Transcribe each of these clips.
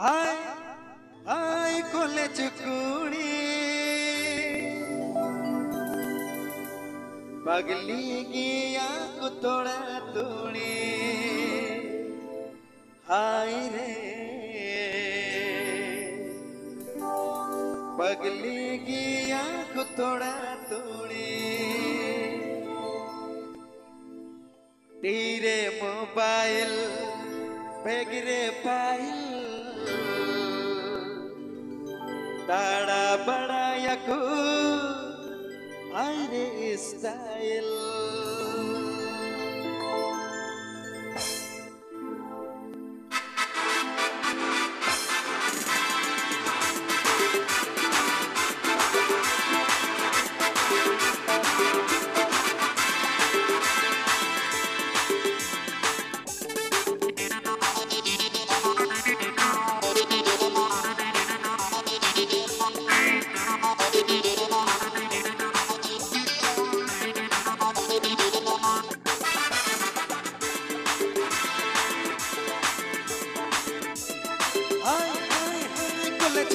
हाय हाय कोले चुकुड़ी पगली गिया कुतोड़ा तूड़ी हाय रे। पगली गिया कुतोड़ा तूड़ी तीरे मोबाइल, बेगरे पाइल aku Aire style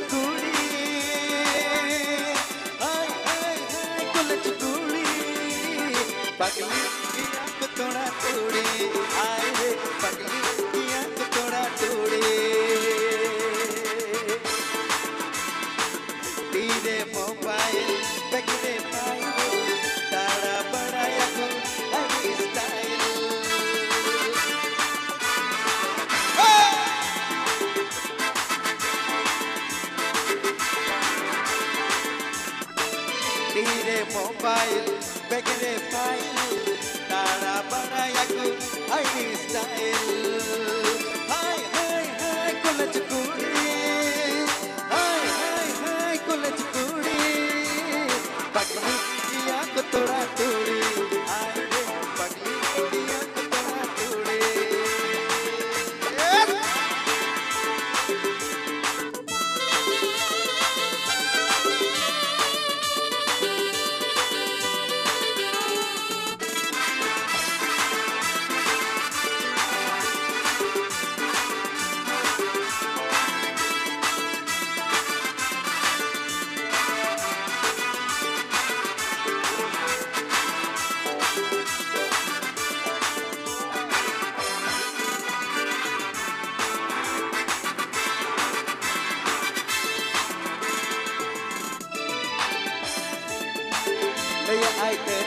cool. Bire Mumbai, Begine Fine, Tarabana Yaku, I need style.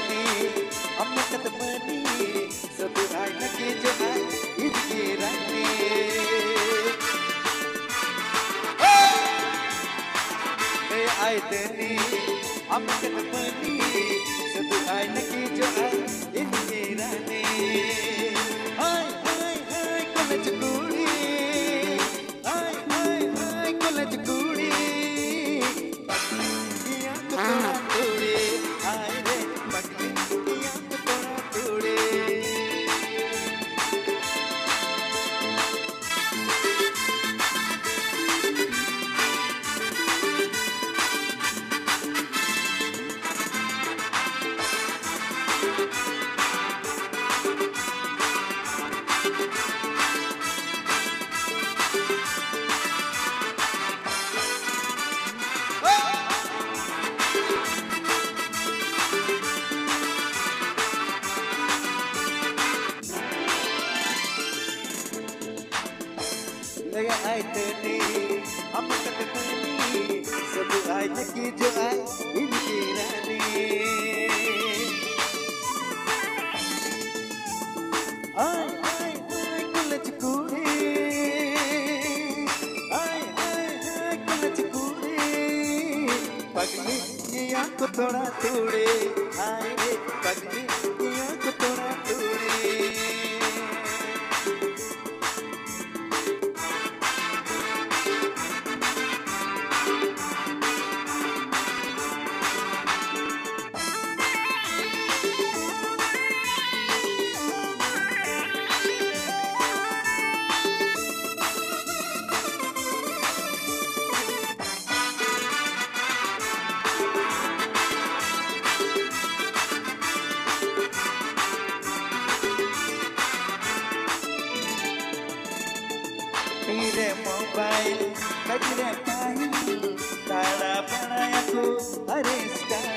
Ai tani amma katmani sab ai nake jo ai idke rani Laya आए हम कटमनी सब की जो आए इनकी रानी आए आए कुलच कुलच पगली की आँख थोड़ा तोड़े Tara para eso, arrestar.